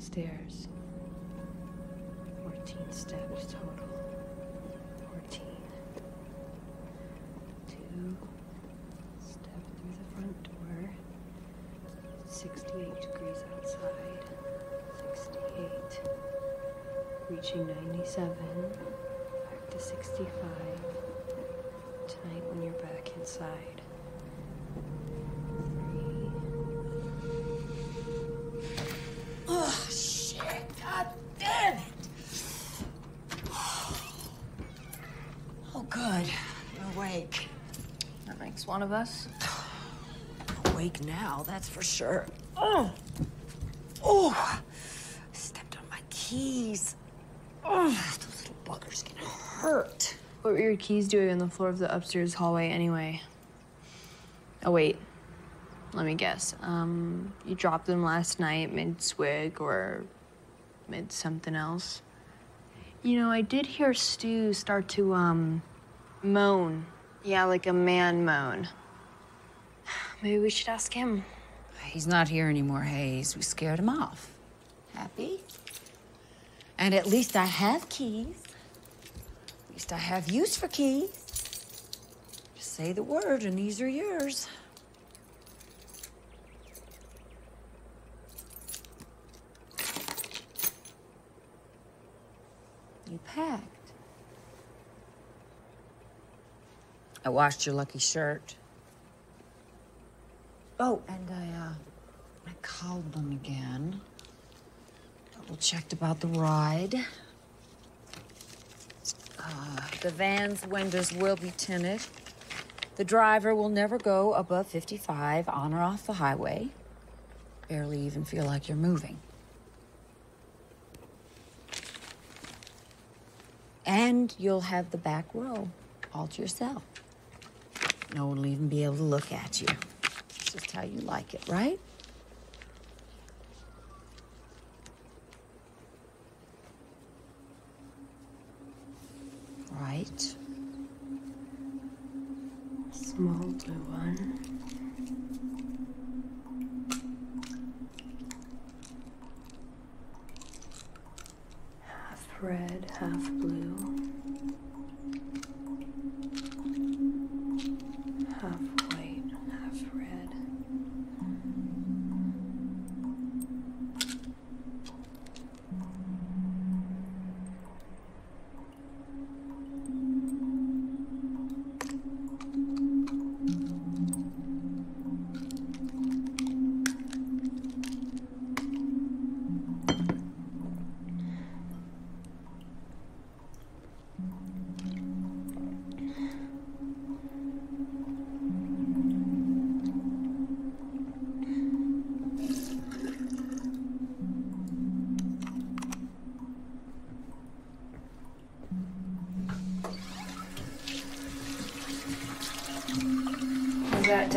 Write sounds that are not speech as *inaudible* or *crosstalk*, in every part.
downstairs. 14 steps total. 14. Two. Step through the front door. 68 degrees outside. 68. Reaching 97. Back to 65. Tonight when you're back inside. One of us. *sighs* Awake now, that's for sure. Oh. Oh. Stepped on my keys. Oh, those little buggers can hurt. What were your keys doing on the floor of the upstairs hallway anyway? Oh, wait. Let me guess. Um, you dropped them last night mid swig or mid something else? You know, I did hear Stu start to, um, moan. Yeah, like a man moan. Maybe we should ask him. He's not here anymore, Hayes. We scared him off. Happy? And at least I have keys. At least I have use for keys. Just say the word and these are yours. You packed. I washed your lucky shirt. Oh, and I, uh, I called them again. Double checked about the ride. Uh, the van's windows will be tinted. The driver will never go above 55 on or off the highway. Barely even feel like you're moving. And you'll have the back row all to yourself. No one will even be able to look at you. It's just how you like it, right? Right. Small blue one. Half red, half blue.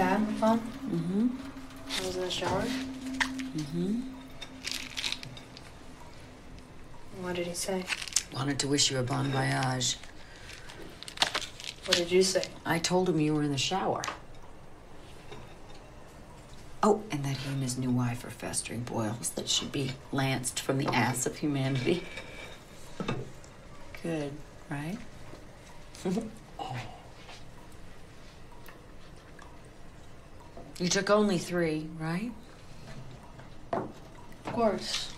Dad on the phone? Mm-hmm. I was in the shower. Mm-hmm. What did he say? Wanted to wish you a bon voyage. What did you say? I told him you were in the shower. Oh, and that he and his new wife are festering boils that should be lanced from the ass of humanity. Good, right? *laughs* You took only three, right? Of course.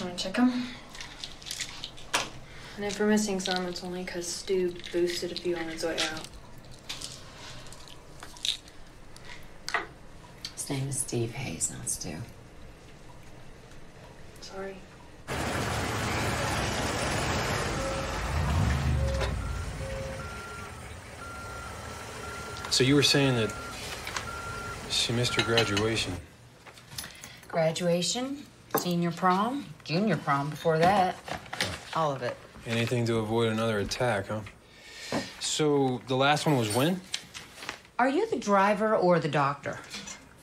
Wanna check them? And if we're missing some, it's only because Stu boosted a few on his way out. His name is Steve Hayes, not Stu. Sorry. So you were saying that she missed her graduation. Graduation, senior prom, junior prom before that. All of it. Anything to avoid another attack, huh? So the last one was when? Are you the driver or the doctor?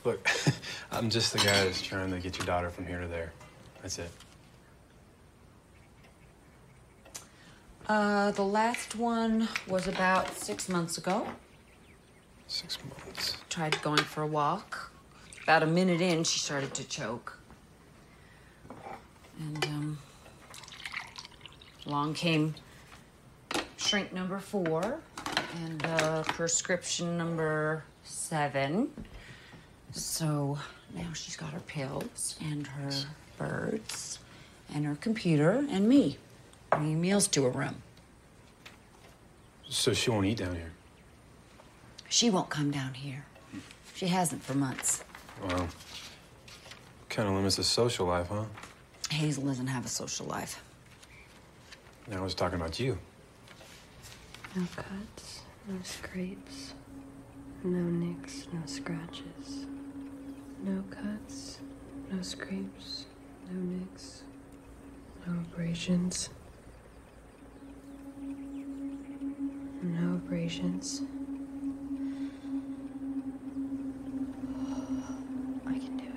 Look, *laughs* I'm just the guy that's trying to get your daughter from here to there. That's it. Uh, the last one was about six months ago. Six months. Tried going for a walk. About a minute in, she started to choke. And, um, along came shrink number four and uh, prescription number seven. So now she's got her pills and her birds and her computer and me bringing meals to her room. So she won't eat down here. She won't come down here. She hasn't for months. Wow. Kind of limits the social life, huh? Hazel doesn't have a social life. Now I was talking about you. No cuts, no scrapes, no nicks, no scratches. No cuts, no scrapes, no nicks, no abrasions. No abrasions. Can do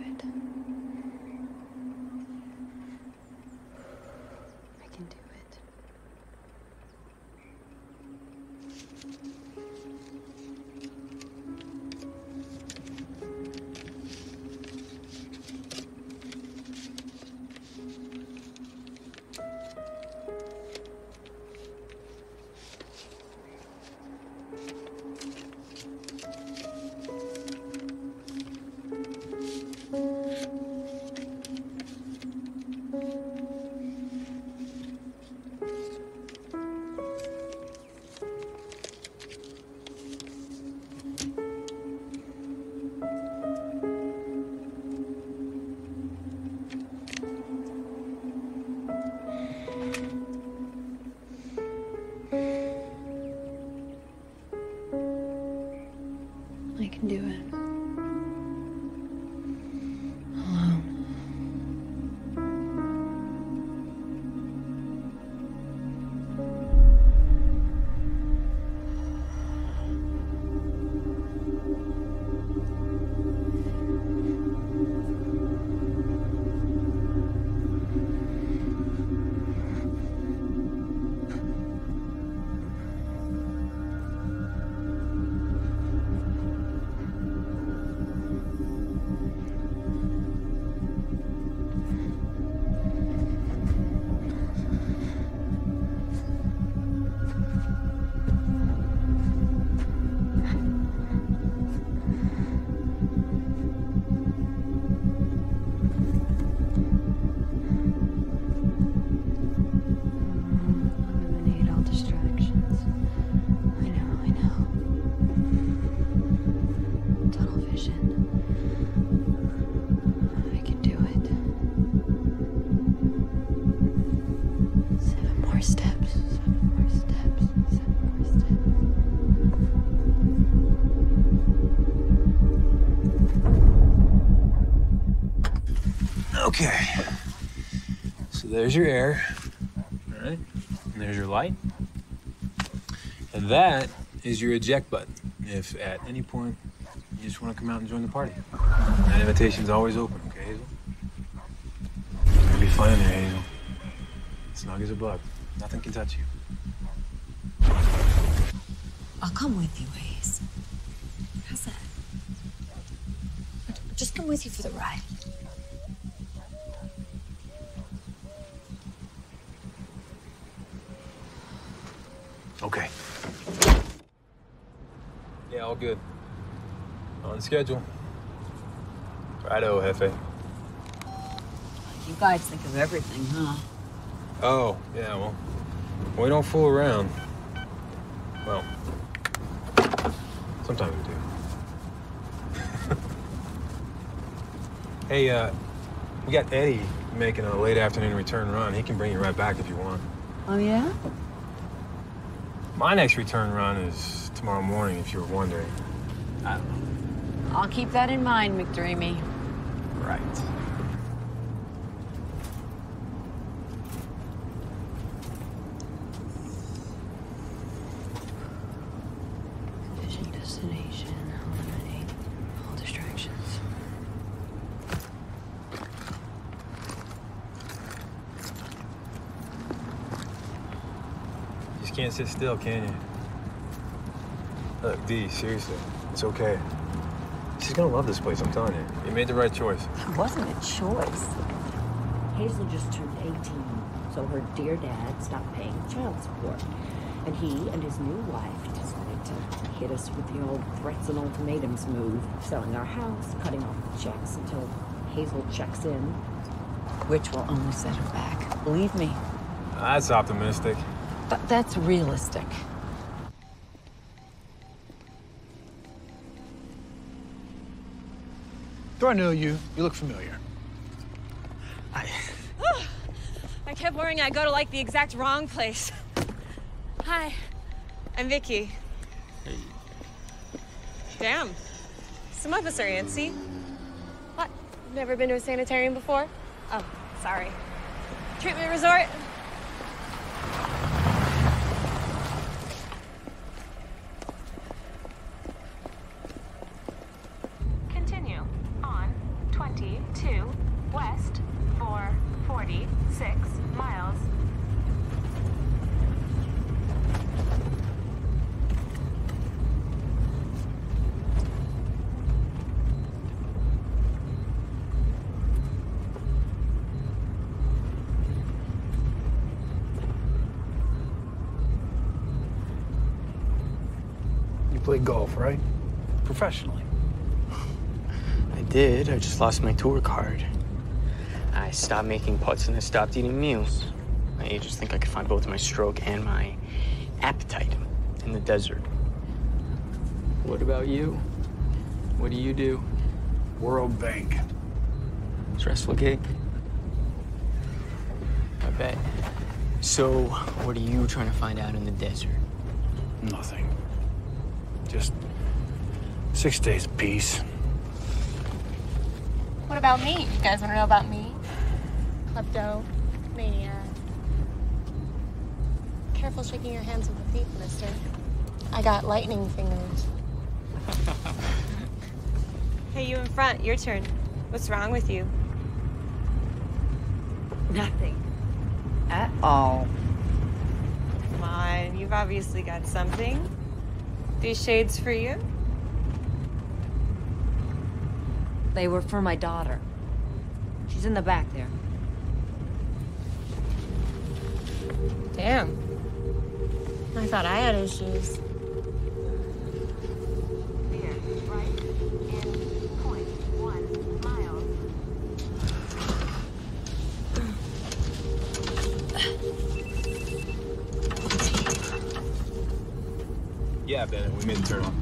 there's your air. All right. And there's your light. And that is your eject button. If at any point you just want to come out and join the party. That invitation's always open, okay, Hazel? It's gonna be fun in there, Hazel. Snug as a bug. Nothing can touch you. I'll come with you, Hayes. How's that? Just come with you for the ride. Okay. Yeah, all good. On schedule. Righto, Hefe. You guys think of everything, huh? Oh, yeah, well, we don't fool around. Well, sometimes we do. *laughs* hey, uh, we got Eddie making a late afternoon return run. He can bring you right back if you want. Oh, yeah? My next return run is tomorrow morning, if you were wondering. I don't know. I'll keep that in mind, McDreamy. Right. Vision destination. Eliminate all distractions. You just can't sit still, can you? Look, Dee, seriously, it's okay. She's gonna love this place, I'm telling you. You made the right choice. It wasn't a choice. Hazel just turned 18, so her dear dad stopped paying child support. And he and his new wife decided to hit us with the old threats and ultimatums move, selling our house, cutting off the checks until Hazel checks in. Which will only set her back. Believe me. That's optimistic. But that's realistic. Do I know you? You look familiar. I. *sighs* I kept worrying I'd go to like the exact wrong place. Hi, I'm Vicky. Hey. Damn. Some of us are antsy. What? Never been to a sanitarium before? Oh, sorry. Treatment resort? Continue on 22 west for 46 miles. You play golf, right? Professionally. I did. I just lost my tour card. I stopped making putts and I stopped eating meals. My agents think I could find both my stroke and my appetite in the desert. What about you? What do you do? World Bank. Stressful gig? I bet. So, what are you trying to find out in the desert? Nothing. Just six days of peace. What about me? You guys want to know about me? Klepto, mania. Careful shaking your hands with the thief, mister. I got lightning fingers. *laughs* hey, you in front, your turn. What's wrong with you? Nothing. At all. Come on, you've obviously got something. These shades for you? They were for my daughter. She's in the back there. Damn. I thought I had issues. Clear right in point one miles. Yeah, Bennett, we made the turn on.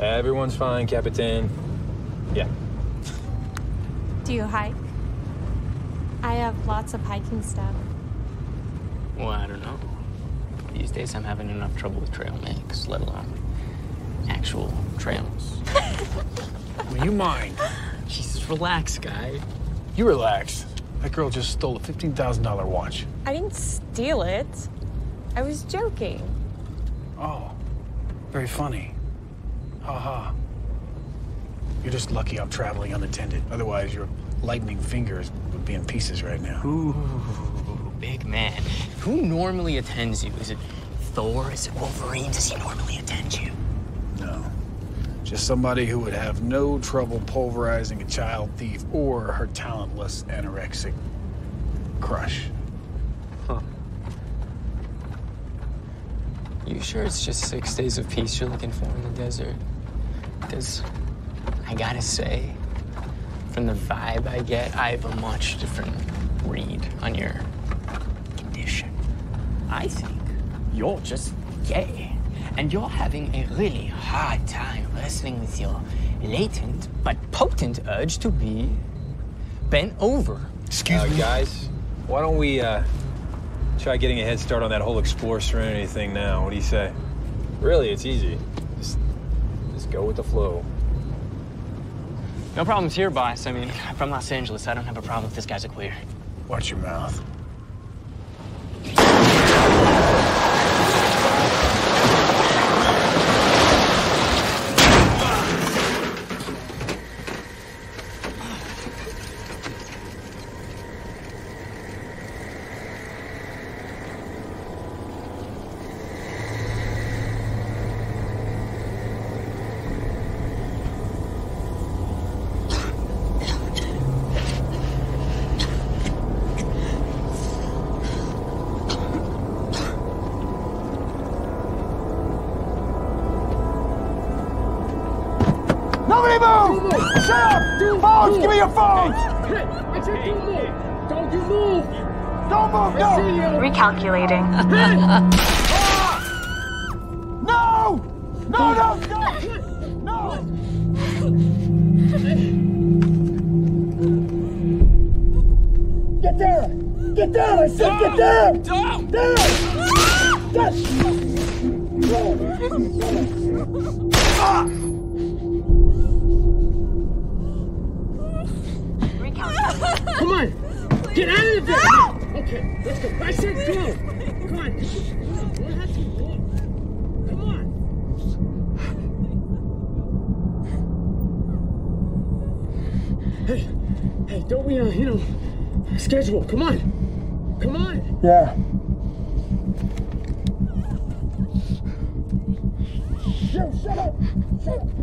Everyone's fine, Capitan. Yeah. Do you hike? I have lots of hiking stuff. Well, I don't know. These days I'm having enough trouble with trail mix, let alone actual trails. *laughs* Will you mind? Jesus, relax, guy. You relax. That girl just stole a $15,000 watch. I didn't steal it. I was joking. Oh, very funny. Ha ha. You're just lucky I'm traveling unattended. Otherwise, your lightning fingers would be in pieces right now. Ooh, big man. Who normally attends you? Is it Thor? Is it Wolverine? Does he normally attend you? No. Just somebody who would have no trouble pulverizing a child thief or her talentless anorexic crush. Huh. You sure it's just six days of peace you're looking for in the desert? Because I gotta say, from the vibe I get, I have a much different read on your condition. I think you're just gay, and you're having a really hard time wrestling with your latent but potent urge to be bent over. Excuse Uh, me. guys, why don't we uh, try getting a head start on that whole Explore Serenity thing now? What do you say? Really, it's easy. Just, just go with the flow. No problems here, boss. I mean, I'm from Los Angeles. I don't have a problem if this guy's a queer. Watch your mouth. Phones, give me your phones! I said don't move! Don't you move! Don't move, no! see you! Recalculating. *laughs* No! No, no, no! No! Get down! Get down! I said get down! Down! Down! Ah! Recalculating. Come on! Get out of there! Okay, let's go. I said go! Come on. What has to walk? Come on! Hey, hey, don't we, uh, you know, schedule. Come on. Come on. Yeah. You shut up! Shut up!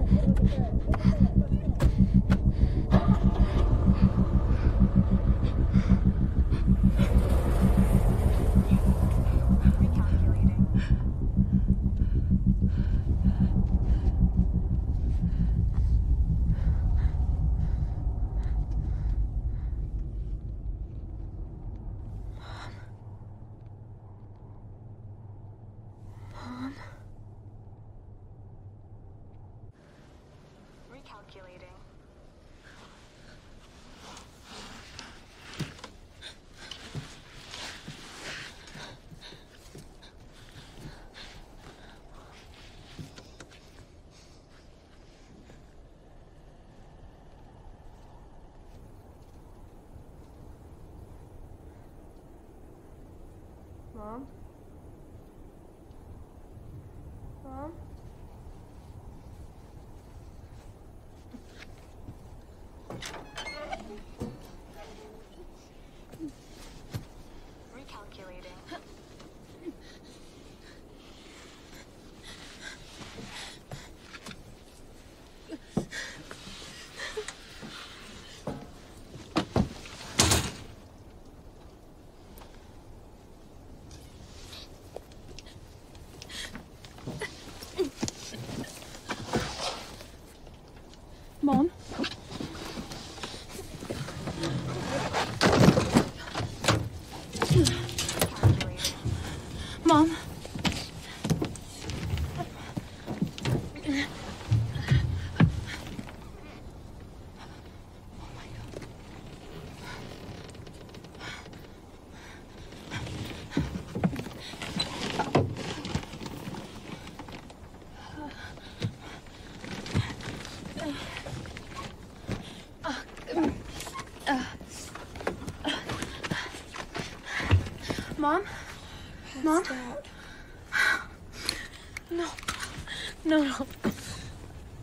No, no.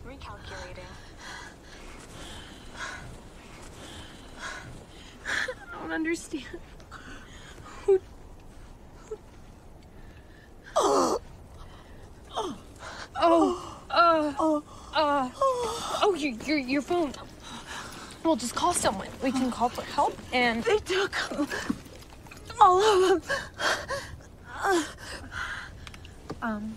Recalculating. I don't understand. Who? who- Oh. Uh. Uh. Oh, your your your phone. We'll just call someone. We can call for help and. They took all of them. Um.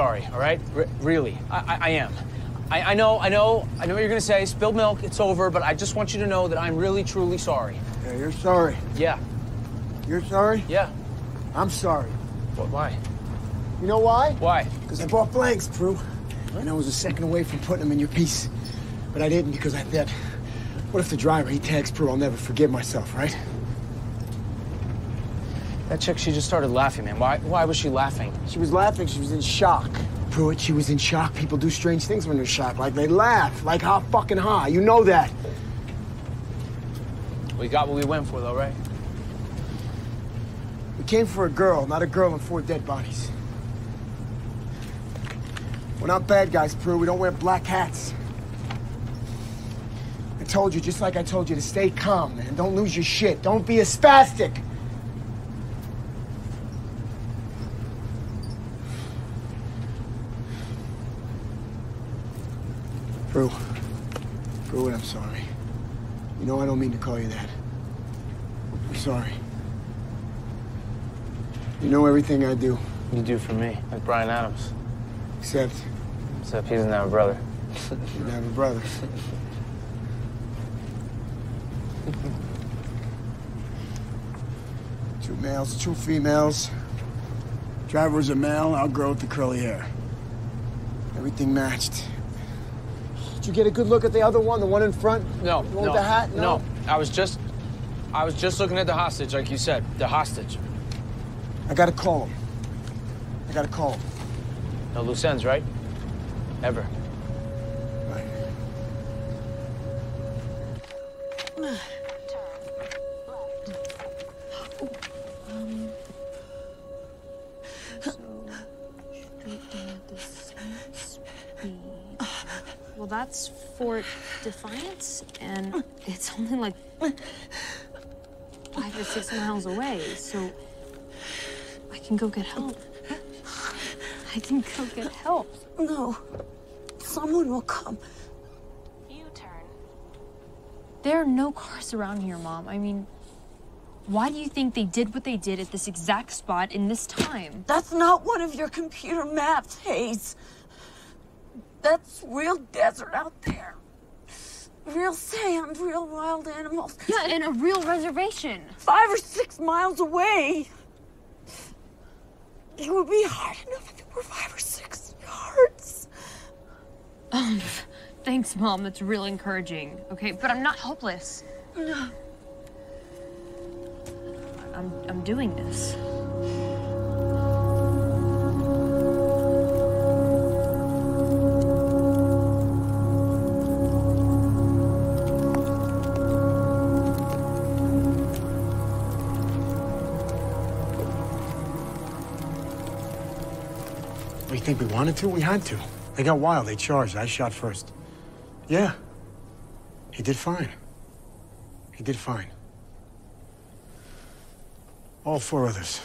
sorry, all right? R- really, I, I, I am. I, I know, I know, I know what you're gonna say. Spilled milk, it's over, but I just want you to know that I'm really, truly sorry. Yeah, you're sorry. Yeah, You're sorry? yeah. I'm sorry. What, why? You know why? Why? Because I bought blanks, Pru. And I was a second away from putting them in your piece. But I didn't because I thought, what if the driver, he tags Pru? I'll never forgive myself, right? That chick, she just started laughing, man. Why, why was she laughing? She was laughing. She was in shock. Pruitt, she was in shock. People do strange things when they're shocked. Like they laugh, like ha fucking ha. You know that. We got what we went for, though, right? We came for a girl, not a girl and four dead bodies. We're not bad guys, Pru. We don't wear black hats. I told you, just like I told you, to stay calm, man. Don't lose your shit. Don't be a spastic. Pru. Pru, I'm sorry. You know I don't mean to call you that. I'm sorry. You know everything I do. You do for me, like Bryan Adams. Except Except he doesn't have a brother. Not have a brother. two males, two females. Driver's a male, I'll grow with the curly hair. Everything matched. Did you get a good look at the other one, the one in front? No, The one no, with the hat? no. I was just, I was just looking at the hostage, like you said, the hostage. I gotta call him. I gotta call him. No loose ends, right? Ever. Right. *sighs* *sighs* that's Fort Defiance, and it's only like five or six miles away, so I can go get help. I can go get help. No. Someone will come. U-turn. There are no cars around here, Mom. I mean, why do you think they did what they did at this exact spot in this time? That's not one of your computer maps, Hayes. That's real desert out there. Real sand, real wild animals. Yeah, and a real reservation. Five or six miles away. It would be hard enough if it were five or six yards. Um, thanks, Mom. That's real encouraging. Okay, but I'm not helpless. I'm I'm doing this. Think we wanted to? We had to. They got wild. They charged. I shot first. Yeah. He did fine. He did fine. All four others.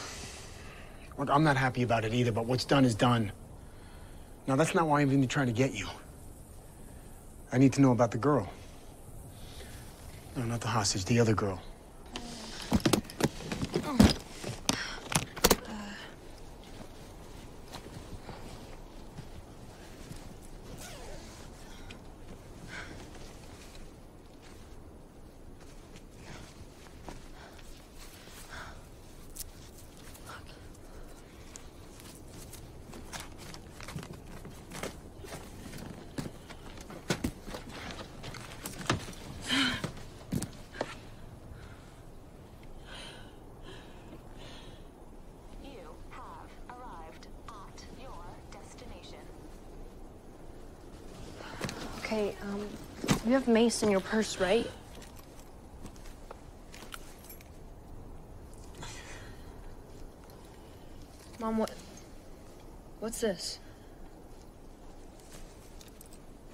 Look, I'm not happy about it either, but what's done is done. Now, that's not why I'm even trying to get you. I need to know about the girl. No, not the hostage, the other girl. You have arrived at your destination. Okay, um, you have mace in your purse, right? Mom, what? What's this?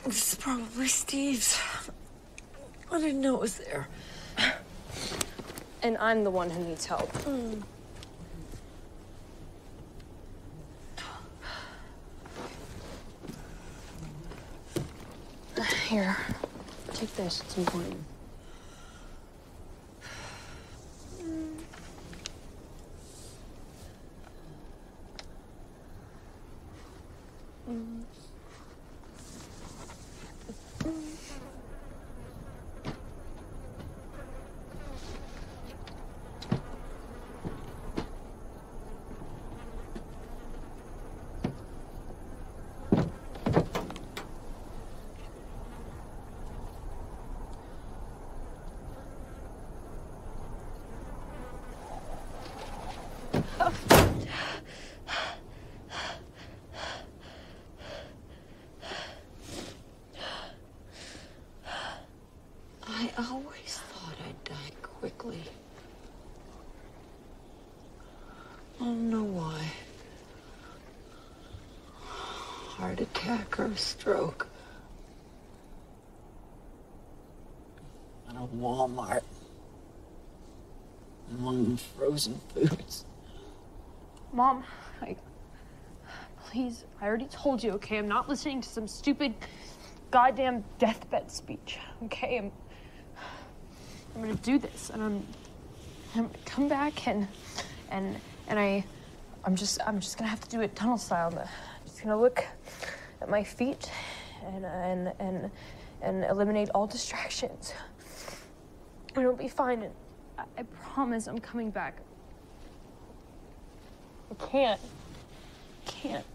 This is probably Steve's. I didn't know it was there. And I'm the one who needs help. Hmm. Here, take this. It's important. Frozen foods. Mom, I. Please, I already told you, okay? I'm not listening to some stupid goddamn deathbed speech, okay? I'm. I'm gonna do this, and I'm. I'm gonna come back and. And. And I. I'm just. I'm just gonna have to do it tunnel style. I'm just gonna look at my feet and. And. And. And eliminate all distractions. And it'll be fine. And I, I promise I'm coming back. I can't. Can't.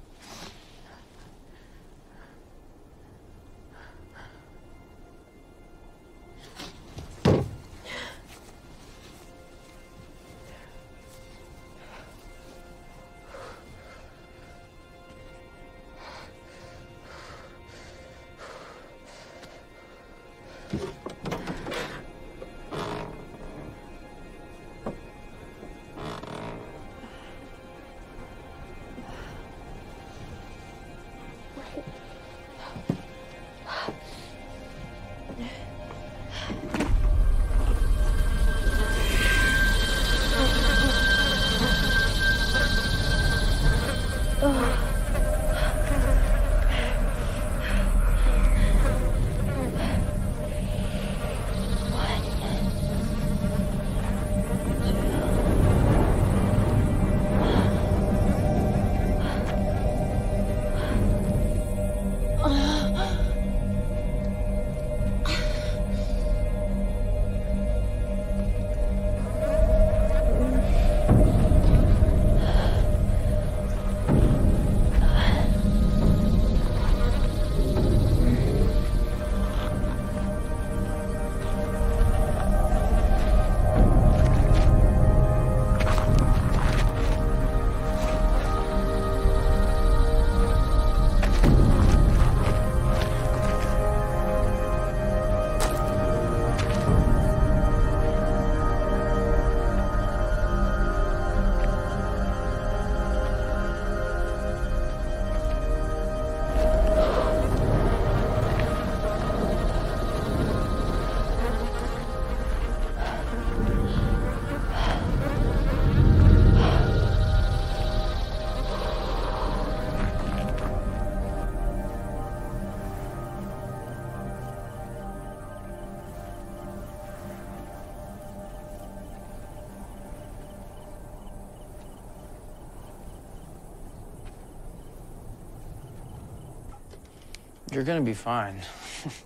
You're gonna be fine.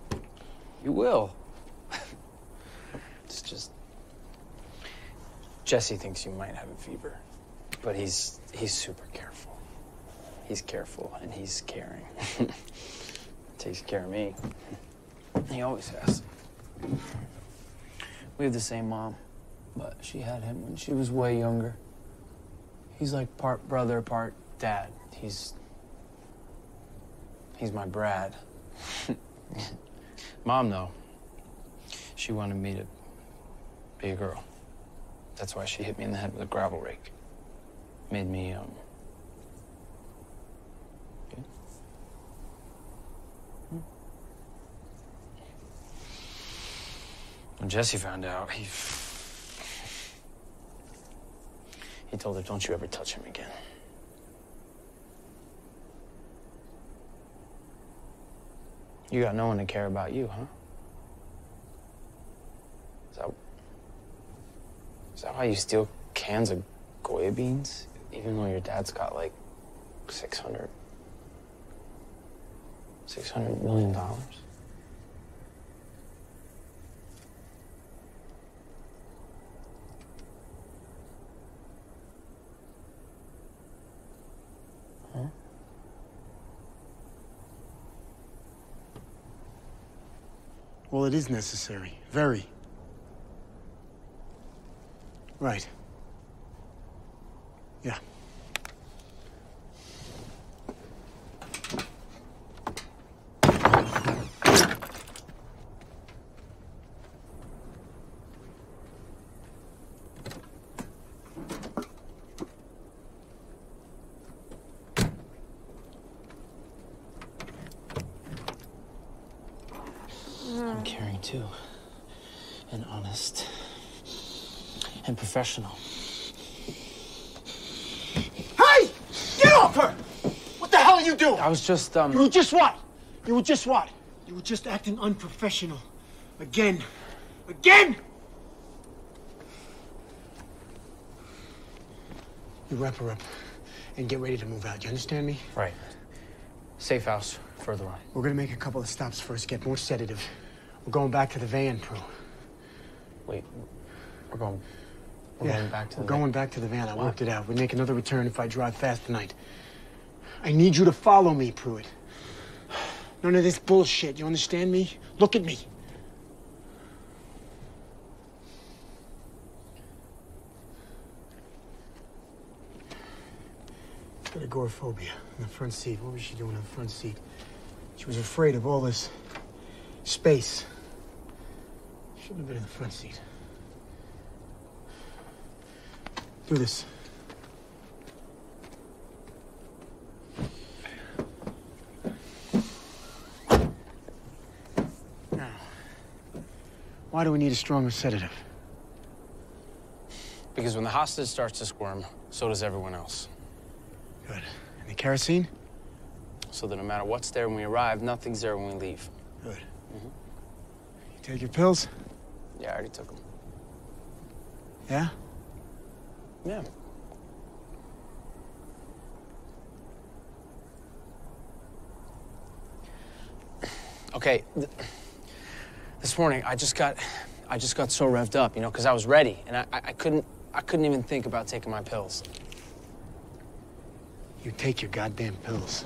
*laughs* you will. it's just Jesse thinks you might have a fever, but he's he's super careful. He's careful and he's caring. *laughs* Takes care of me. He always has. We have the same mom, but she had him when she was way younger. He's like part brother, part dad. He's He's my Brad. *laughs* Mom, though, she wanted me to be a girl. That's why she hit me in the head with a gravel rake. Made me, um. Hmm. When Jesse found out, he. He told her, don't you ever touch him again. You got no one to care about you, huh? Is that, is that why you steal cans of Goya beans? Even though your dad's got like 600, 600 million dollars? Well, it is necessary. Very. Right. Yeah. caring too. And honest. And professional. Hey! Get off her! What the hell are you doing? I was just, um. You were just what? You were just what? You were just acting unprofessional. Again. Again! You wrap her up and get ready to move out. You understand me? Right. Safe house further on. We're gonna make a couple of stops first, get more sedative. We're going back to the van, Pru. Wait, we're going. We're yeah, going back to we're the. going back to the van. I worked it out. We make another return if I drive fast tonight. I need you to follow me, Pruitt. None of this bullshit. You understand me? Look at me. Got agoraphobia in the front seat. What was she doing in the front seat? She was afraid of all this space. Shouldn't have been in the front seat. Do this. Now, why do we need a stronger sedative? Because when the hostage starts to squirm, so does everyone else. Good. Any kerosene? So that no matter what's there when we arrive, nothing's there when we leave. Good. Mm-hmm. You take your pills? Yeah, I already took them. Yeah? Yeah. Okay. th- this morning, I just got, I just got so revved up, you know, because I was ready, and I, I I couldn't, I couldn't even think about taking my pills. You take your goddamn pills.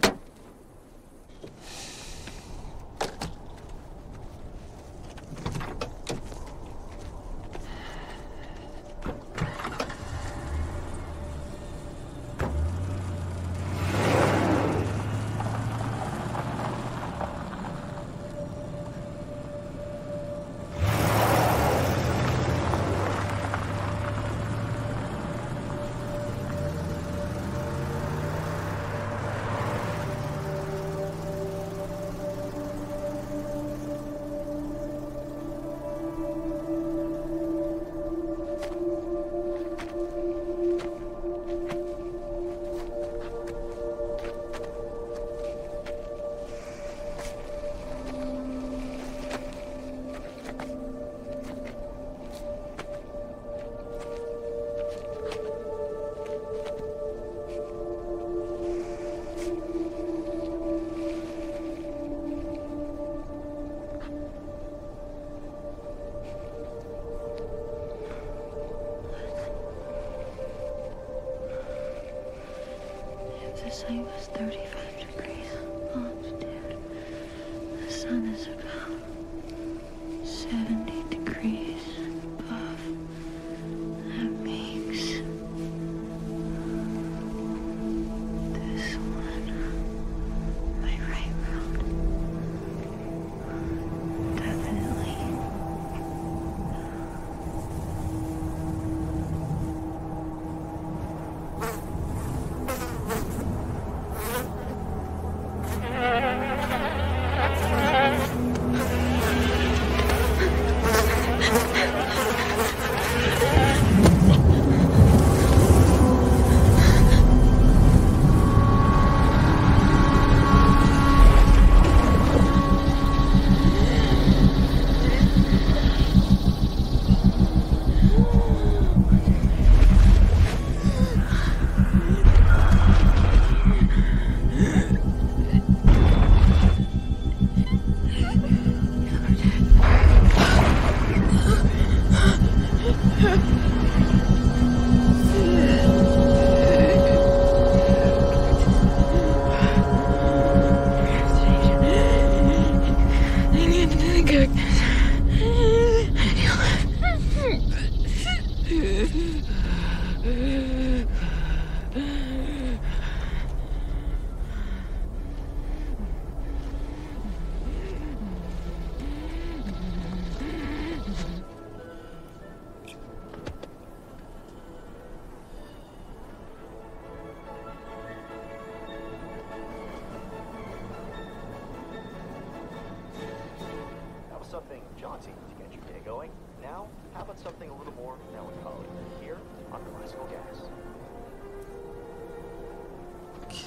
The was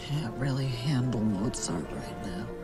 Can't really handle Mozart right now.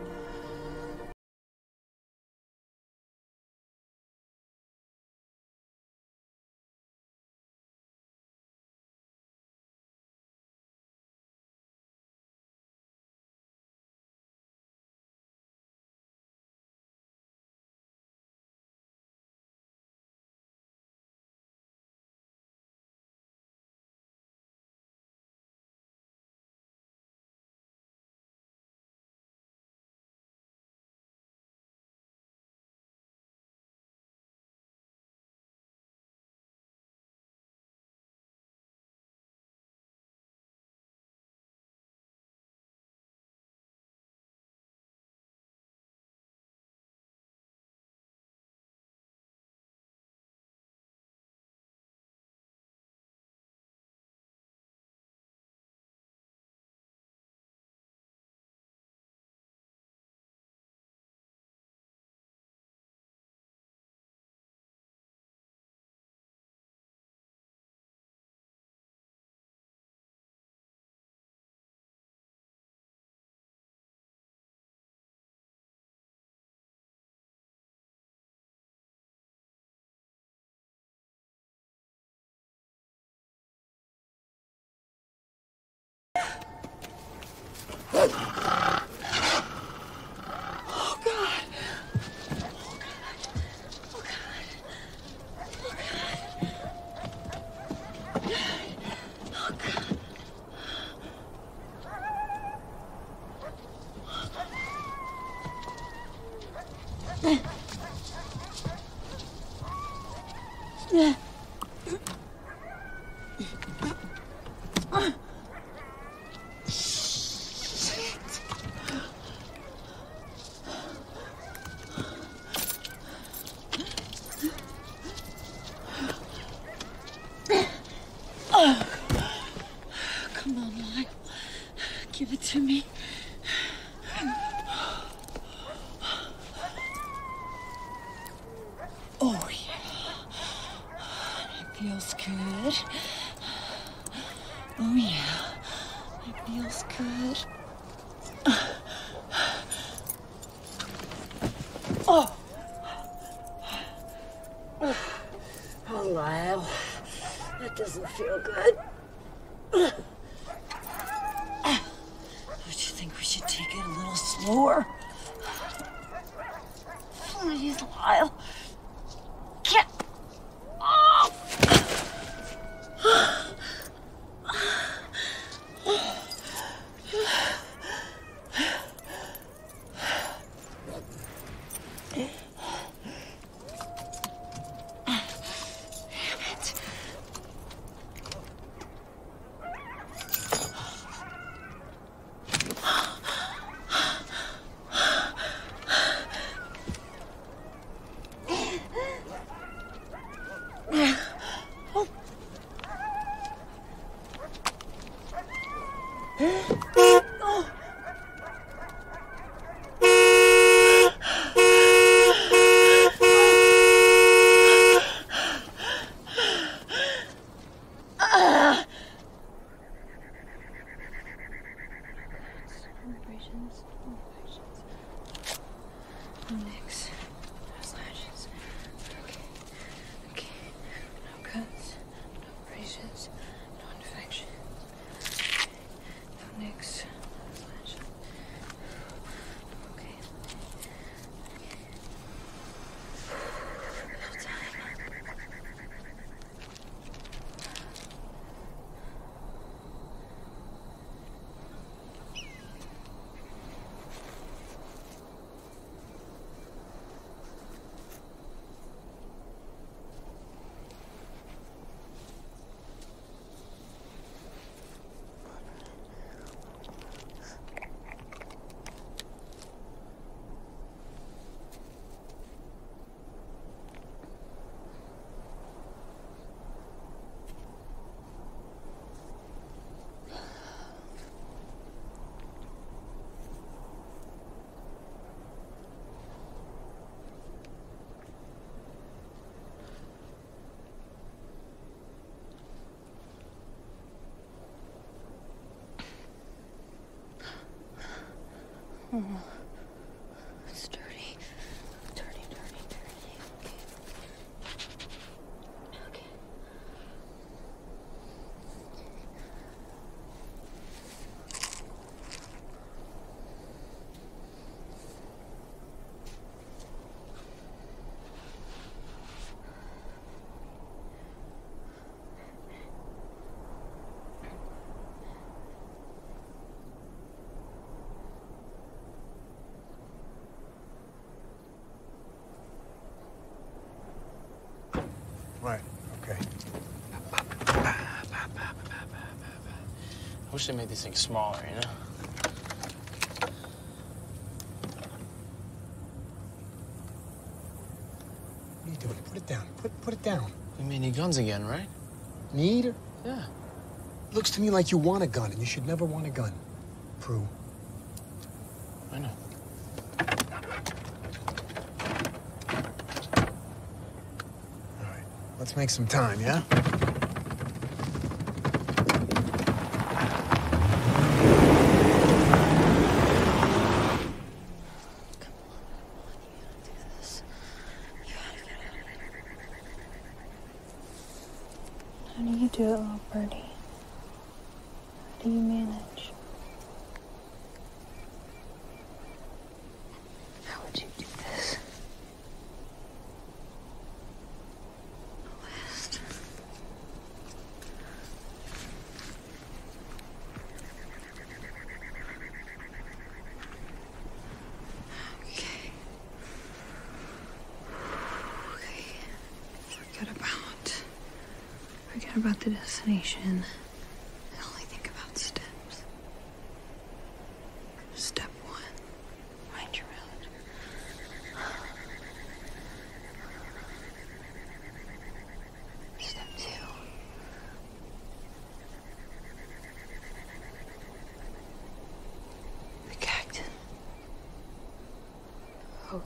Oh! Oh. Oh, wish they made these things smaller, you know? What are you doing? Put it down. Put, put it down. You may need guns again, right? Need? Yeah. Looks to me like you want a gun, and you should never want a gun. Pru. I know. All right, let's make some time, yeah? How do you do it, little birdie? How do you manage? How would you do this? West. Okay. Okay. Forget about forget about the destination. And only think about steps. Step one. Find your route. Step two. The cactus. Okay.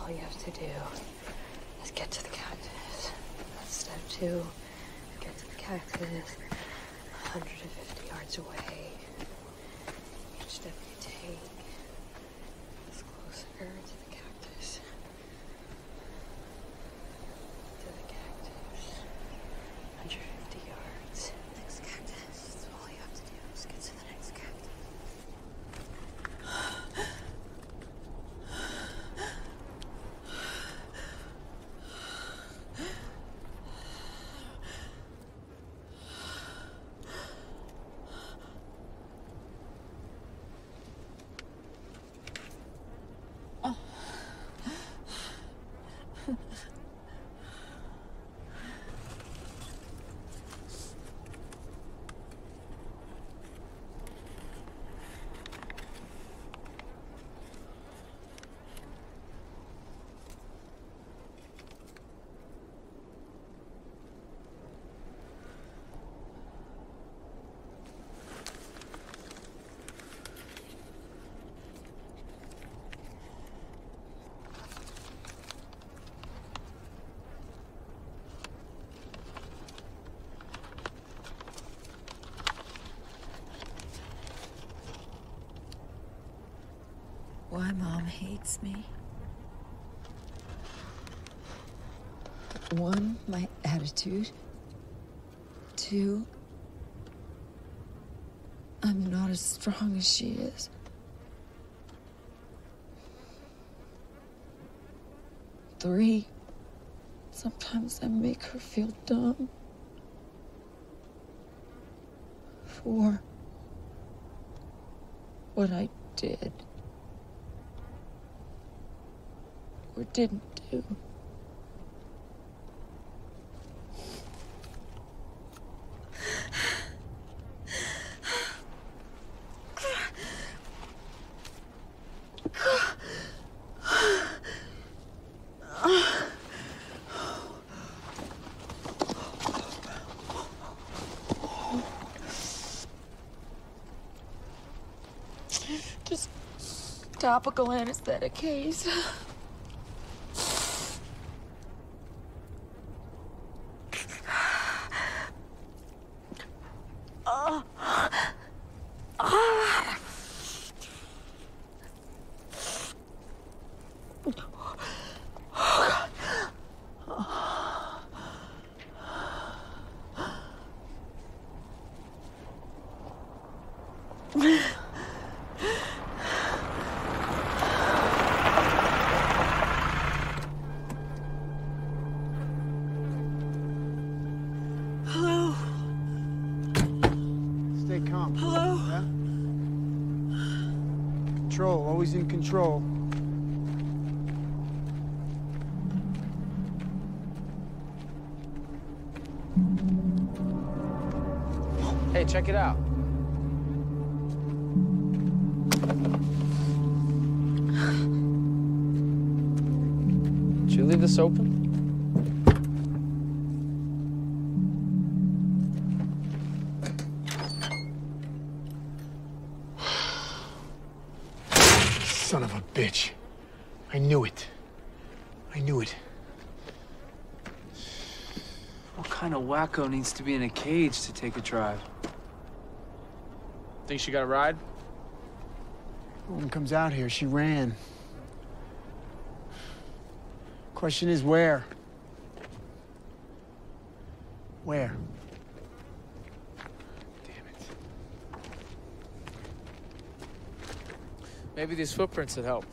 All you have to do is get to the cactus. That's step two. Get to the cactus. 150 yards away. Each step you take is closer to the cactus. To the cactus. 150 yards. Next cactus. That's all you have to do is get to the next cactus. Why mom hates me. One, my attitude. Two, I'm not as strong as she is. Three, sometimes I make her feel dumb. Four, what I did or didn't do. Topical anesthetic case. Hello? Stay calm. Hello? Yeah? Control. Hey, check it out. Did you leave this open? Kind needs to be in a cage to take a drive? Think she got a ride? Woman comes out here, she ran. Question is where? Where? Damn it. Maybe these footprints would help.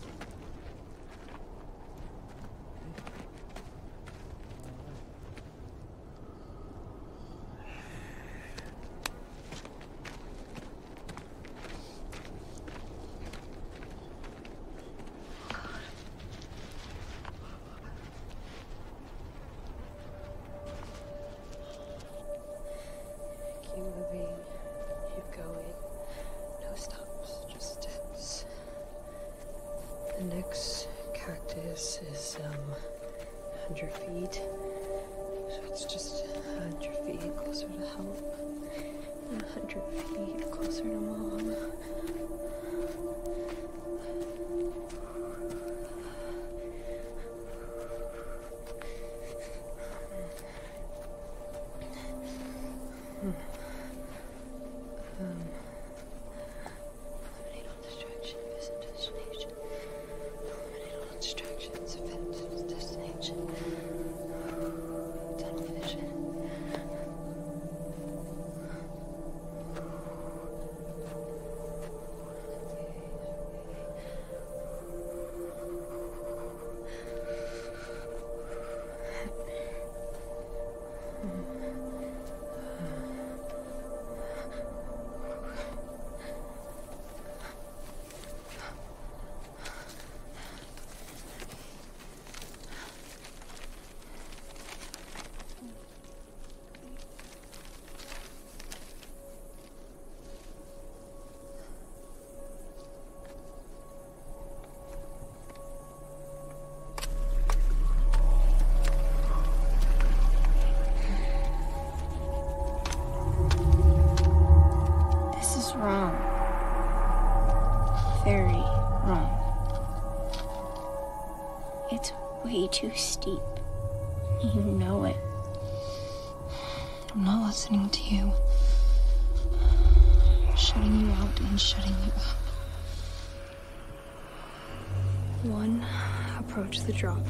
The drop.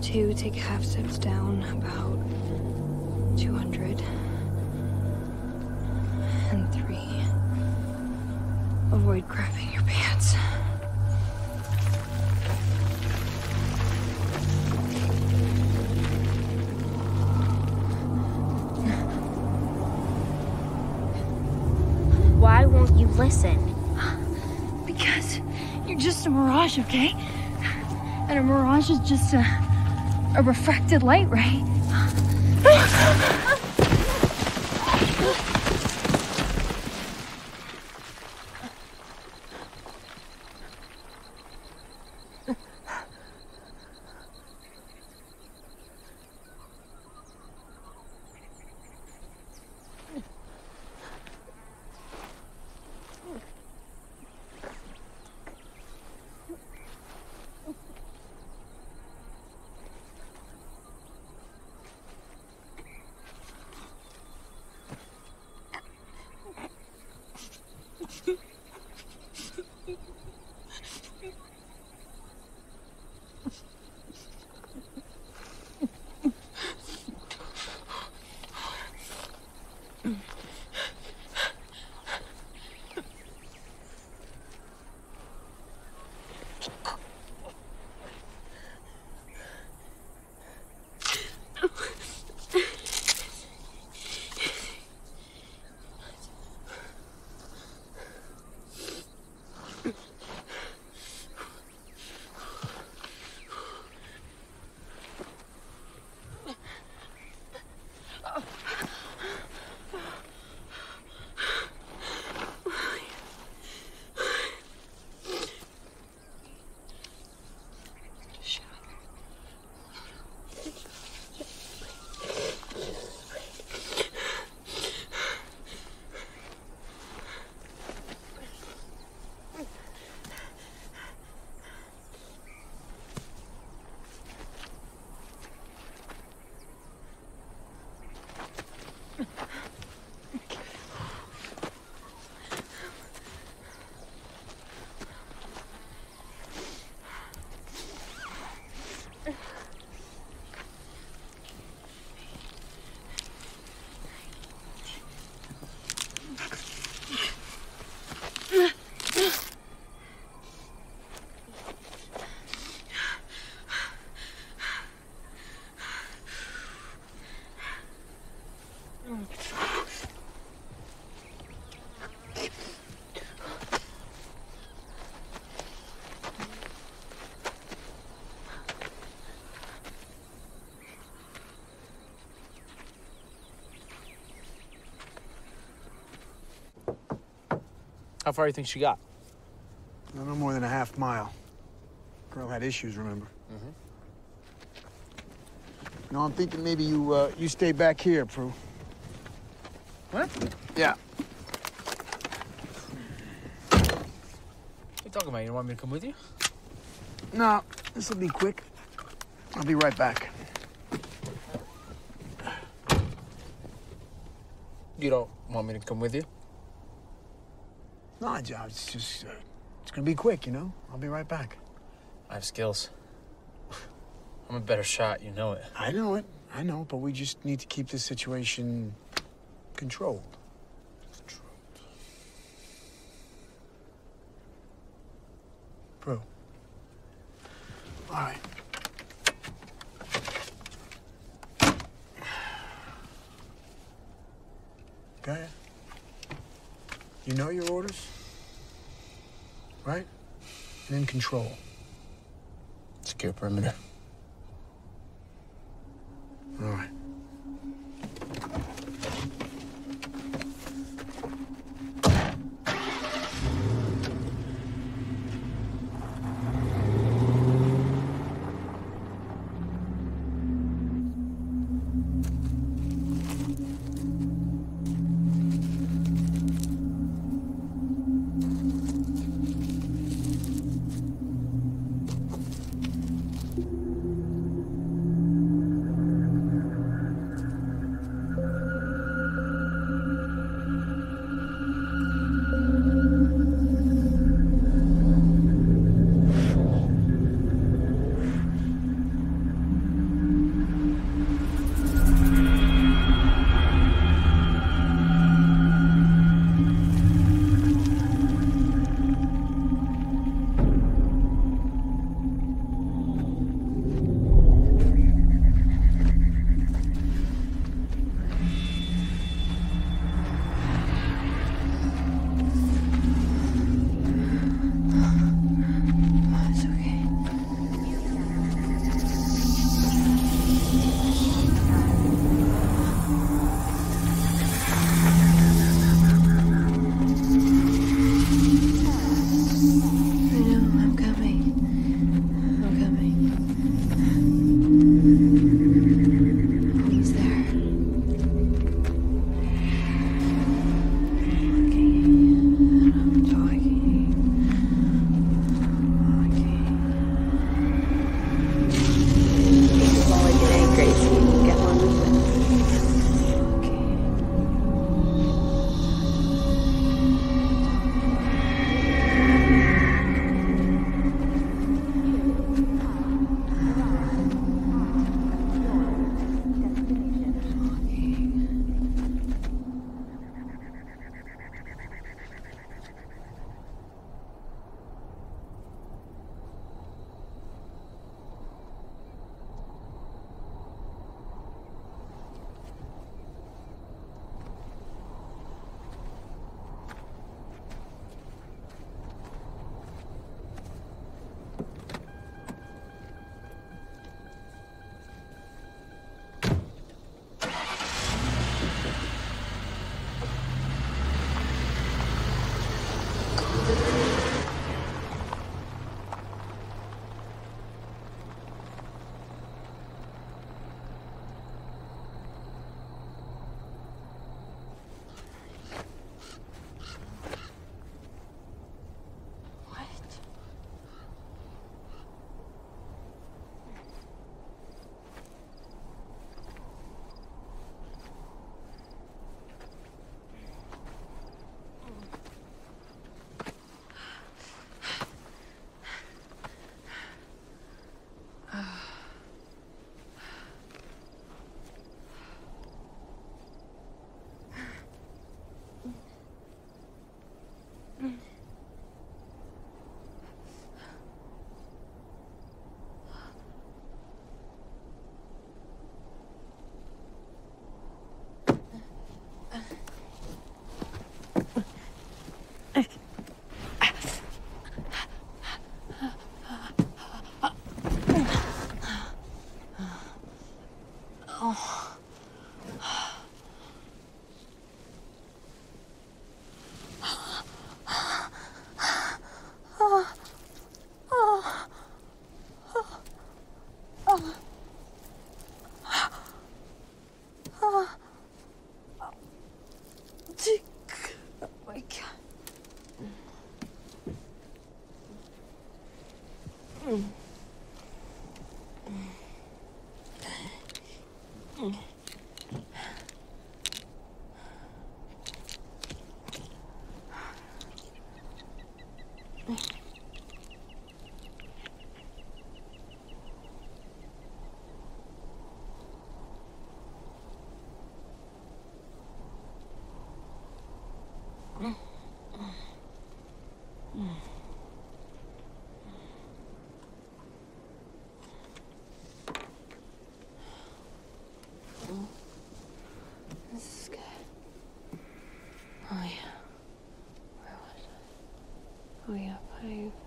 Two, take half steps down about 200. And three, avoid crapping your pants. Why won't you listen? Because you're just a mirage, okay? Mirage is just a, a refracted light, right? How far do you think she got? No, no more than a half mile. Girl had issues, remember? Mm-hmm. No, I'm thinking maybe you uh, you stay back here, Pru. What? Yeah. What are you talking about? You don't want me to come with you? No, this will be quick. I'll be right back. You don't want me to come with you? No, Joe, it's just uh, it's gonna be quick, you know. I'll be right back. I have skills. *laughs* I'm a better shot, you know it. I know it. I know, but we just need to keep this situation controlled. Pru. All right. Go ahead. You know your orders? Right? And in control. Secure perimeter. Oh yeah, five.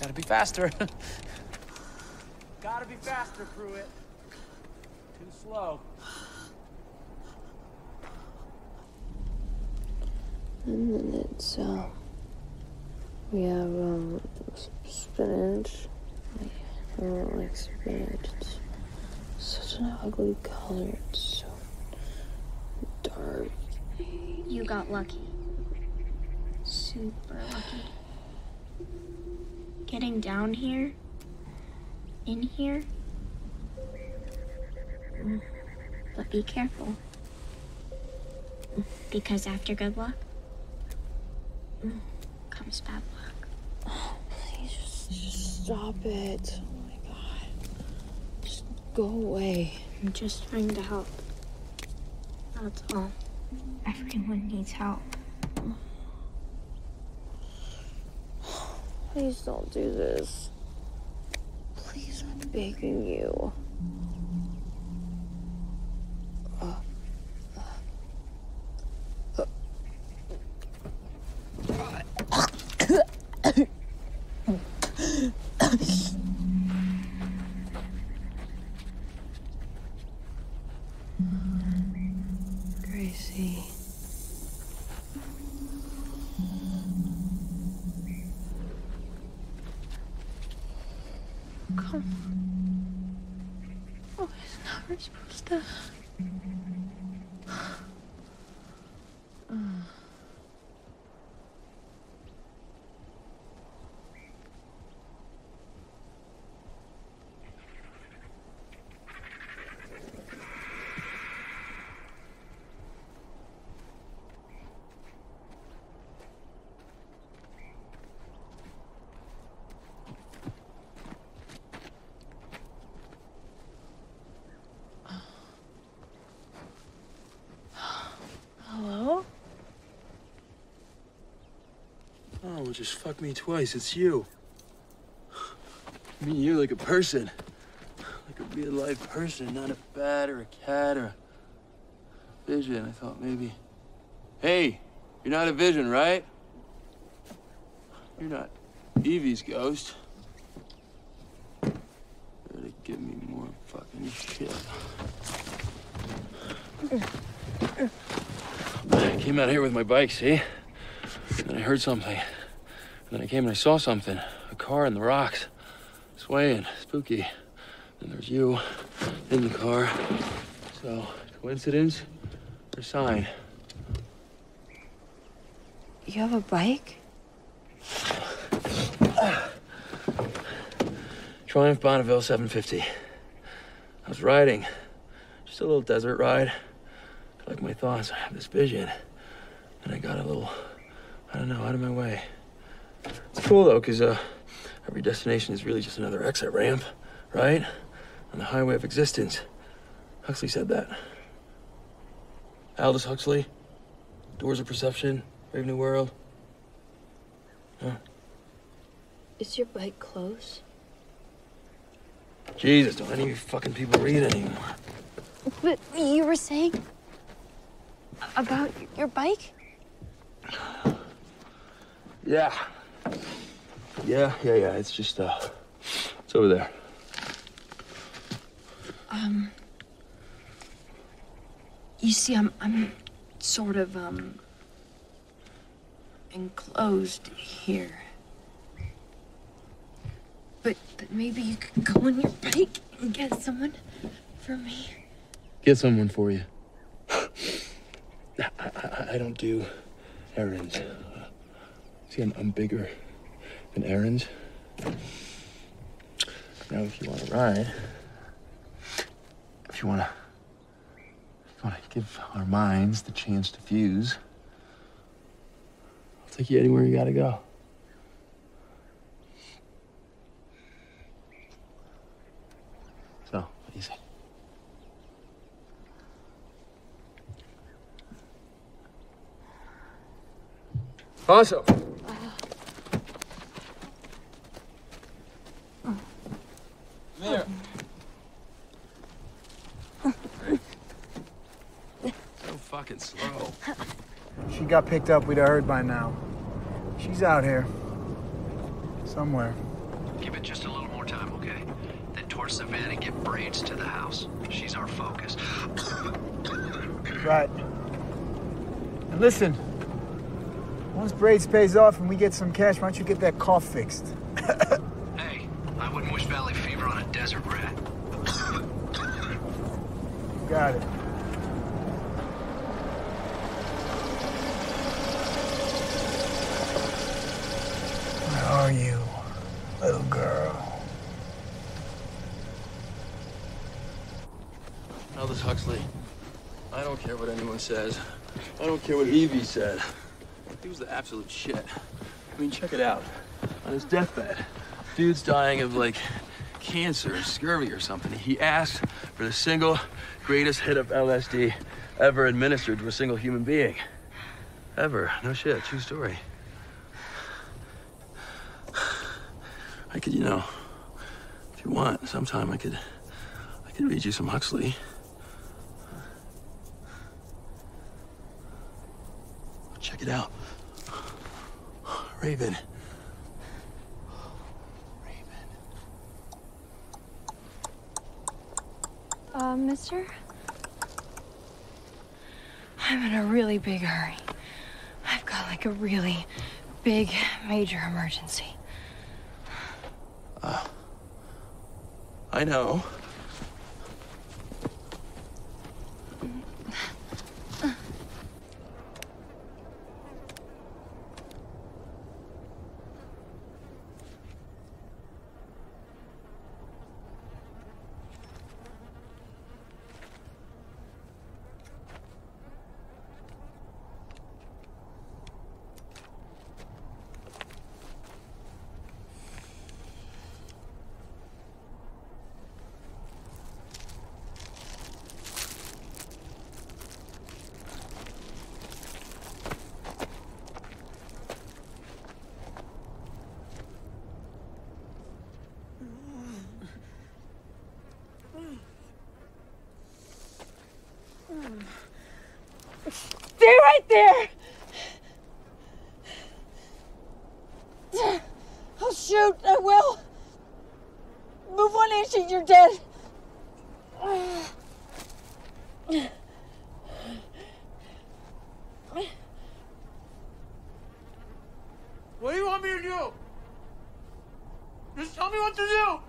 Gotta be faster. *laughs* Gotta be faster, Pruitt. Too slow. And then it's uh, we have um s- spinach. Like, I don't like spinach. It's such an ugly color. It's so dark. You got lucky. Super lucky. Getting down here, in here. Mm. But be careful. Because after good luck comes bad luck. Please just, just stop it. Oh my god. Just go away. I'm just trying to help. That's all. Everyone needs help. Please don't do this. Please, I'm begging you. Gracie. Come. Oh, it's never supposed to. Mm. Hello? Well, just fuck me twice. It's you. I mean, you like a person. Like a real life person, not a bat or a cat or a vision. I thought maybe. Hey, you're not a vision, right? You're not Evie's ghost. Better give me more fucking shit. I came out here with my bike, see? And I heard something. Then I came and I saw something. A car in the rocks. Swaying. Spooky. And there's you in the car. So, coincidence or sign? You have a bike? Triumph Bonneville 750. I was riding. Just a little desert ride. Like my thoughts, I have this vision. And I got a little, I don't know, out of my way. It's cool though, because uh, every destination is really just another exit ramp, right? On the highway of existence. Huxley said that. Aldous Huxley, Doors of Perception, Brave New World. Huh? Is your bike close? Jesus, don't any of you fucking people read anymore. But you were saying about your bike? Yeah. Yeah, yeah, yeah. It's just, uh, it's over there. Um. You see, I'm I'm sort of um enclosed here. But but maybe you could go on your bike and get someone for me. Get someone for you. *sighs* I, I, I don't do errands. See, I'm, I'm bigger than errands. Now, if you want to ride, if you want to, you want to give our minds the chance to fuse, I'll take you anywhere you gotta go. So, what do you say? Awesome. There. So fucking slow. She got picked up, we'd have heard by now. She's out here. Somewhere. Give it just a little more time, okay? Then towards Savannah, get Braids to the house. She's our focus. *coughs* Right. And listen, once Braids pays off and we get some cash, why don't you get that cough fixed? *coughs* hey, I wouldn't wish valley fever on a desert rat. *coughs* Got it. Where are you, little girl? Aldous Huxley, I don't care what anyone says. I don't care what Evie said. He was the absolute shit. I mean, check it out. On his deathbed, dude's dying of like cancer or scurvy or something. He asked for the single greatest hit of LSD ever administered to a single human being. Ever. No shit. True story. I could, you know, if you want, sometime I could, I could read you some Huxley. Check it out. Raven. Uh, mister? I'm in a really big hurry. I've got like a really big, major emergency. Uh, I know. Stay right there! I'll shoot, I will. Move one inch and you're dead. What do you want me to do? Just tell me what to do!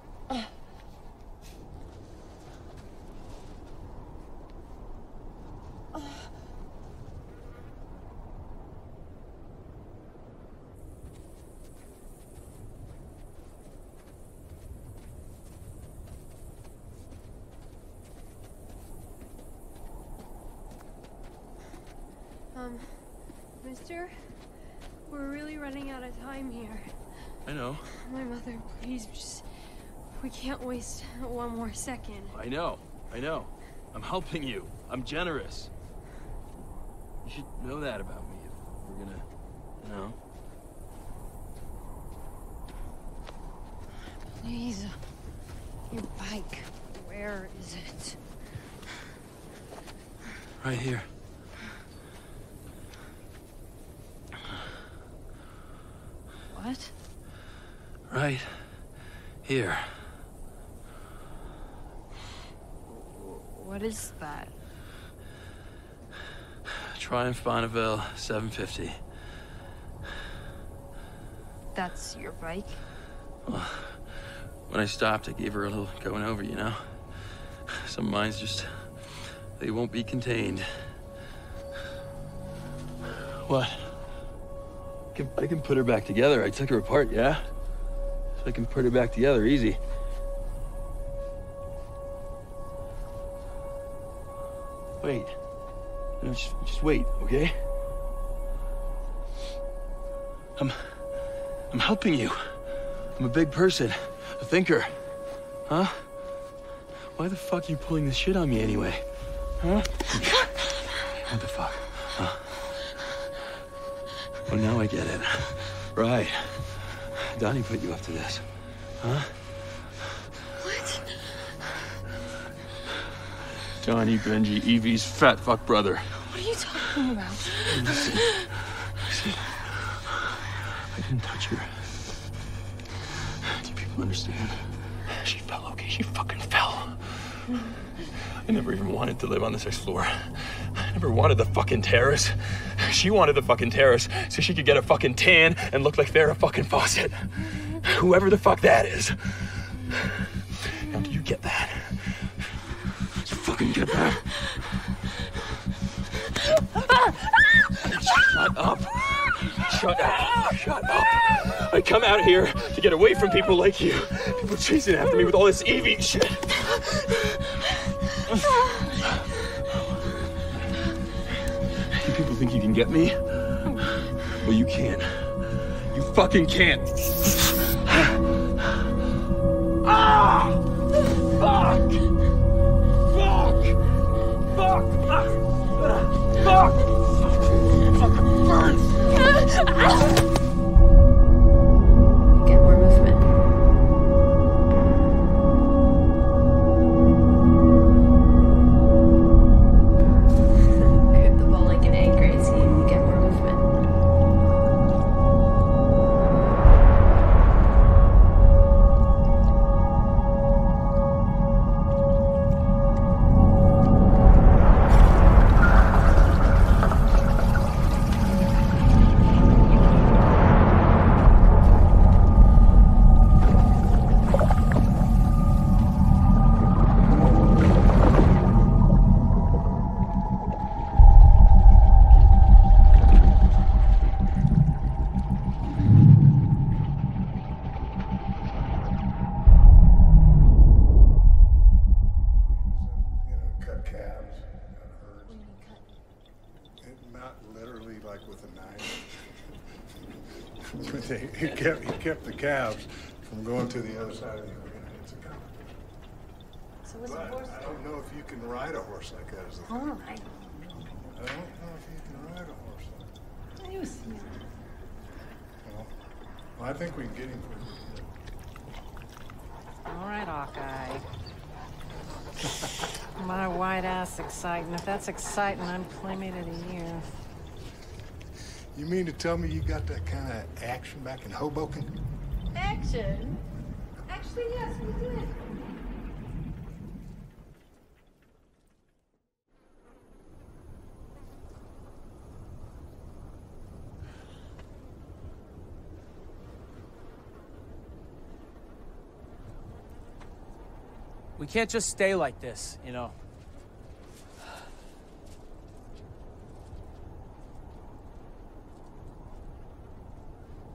Um, mister? We're really running out of time here. I know. My mother, please, just. We can't waste one more second. I know. I know. I'm helping you. I'm generous. You should know that about me if we're gonna, you know. Please. Your bike. Where is it? Right here. What? Right here. What is that? Triumph Bonneville 750. That's your bike? Well, When I stopped, I gave her a little going over, you know? Some minds just, they won't be contained. What? I can, I can put her back together. I took her apart, yeah? So I can put her back together easy. Just, wait, okay? I'm. I'm helping you. I'm a big person, a thinker. Huh? Why the fuck are you pulling this shit on me anyway? Huh? What the fuck? Huh? Oh, now I get it. Right. Donnie put you up to this. Huh? What? Donnie Benji, Evie's fat fuck brother. What are you talking about? Listen. Listen. I didn't touch her. Do people understand? She fell, okay? She fucking fell. I never even wanted to live on the sixth floor. I never wanted the fucking terrace. She wanted the fucking terrace so she could get a fucking tan and look like Farrah fucking Fawcett. Whoever the fuck that is. Now, do you get that? You fucking get that? Shut up. Shut up. Shut up. I come out here to get away from people like you. People chasing after me with all this Evie shit. You people think you can get me? Well, you can't. You fucking can't. Ah! Fuck! Fuck! Fuck! Ah! Fuck! Side of the arena. It's a cow. So was But the horse? I don't know if you can ride a horse like that. Is the thing. Oh, I I don't know if you can ride a horse like that. It was, yeah. Well, well, I think we can get him for you. All right, Hawkeye. *laughs* My white ass exciting. If that's exciting, I'm Playmate of the Year. You mean to tell me you got that kind of action back in Hoboken? Action? Actually, yes, we did. We can't just stay like this, you know.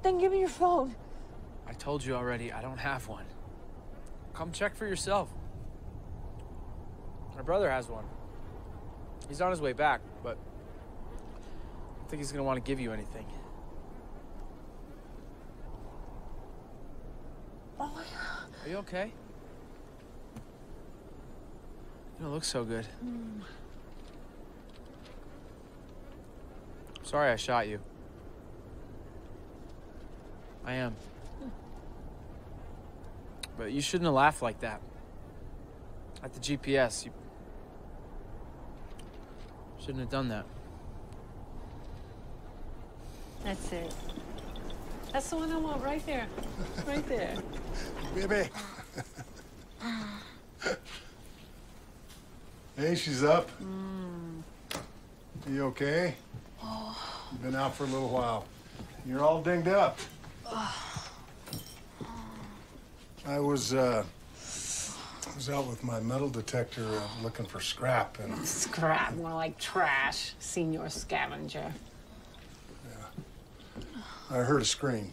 Then give me your phone. I told you already, I don't have one. Come check for yourself. My brother has one. He's on his way back, but I don't think he's gonna want to give you anything. Oh, Are you okay? You don't look so good. Sorry I shot you. I am. But you shouldn't have laughed like that. At the GPS, you shouldn't have done that. That's it. That's the one I want right there. Right there. *laughs* Baby. hey, she's up. Hmm. You okay? Oh. You've been out for a little while. You're all dinged up. I was uh, I was out with my metal detector uh, looking for scrap, and *laughs* Scrap, more like trash. Senior scavenger. Yeah. I heard a scream.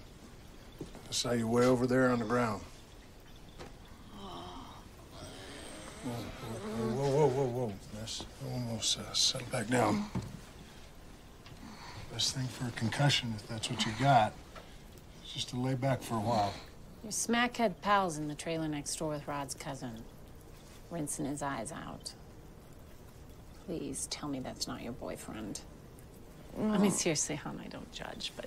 I saw you way over there on the ground. Whoa, whoa, whoa, whoa, whoa, miss. Almost uh, settle back down. Best thing for a concussion, if that's what you got, just to lay back for a while. Your smackhead pal's in the trailer next door with Rod's cousin, rinsing his eyes out. Please tell me that's not your boyfriend. I mean, seriously, hon, I don't judge, but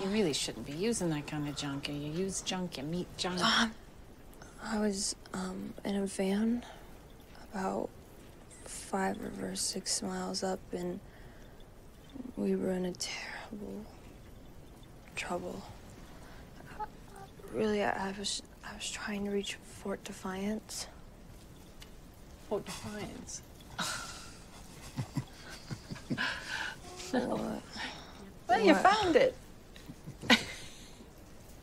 you really shouldn't be using that kind of junk. You use junk, you meet junk. I was um, in a van about five or six miles up, and we were in a terrible trouble. Really, I, I was I was trying to reach Fort Defiance. Fort Defiance. What? Well, you What? found it.